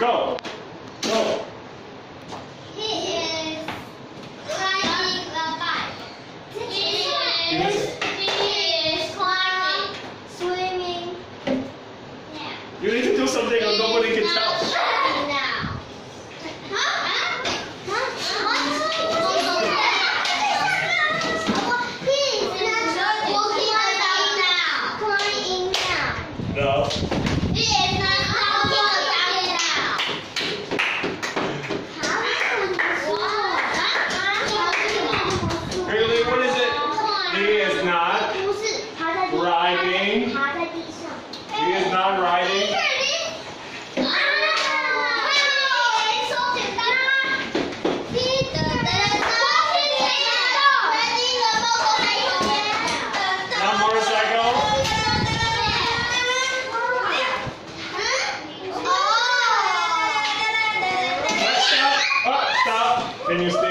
Go. Go. He is climbing the bike. He is, he is climbing, swimming. Yeah. You need to do something or nobody can tell. No. He is not. He is not riding. Oh, Can you stay?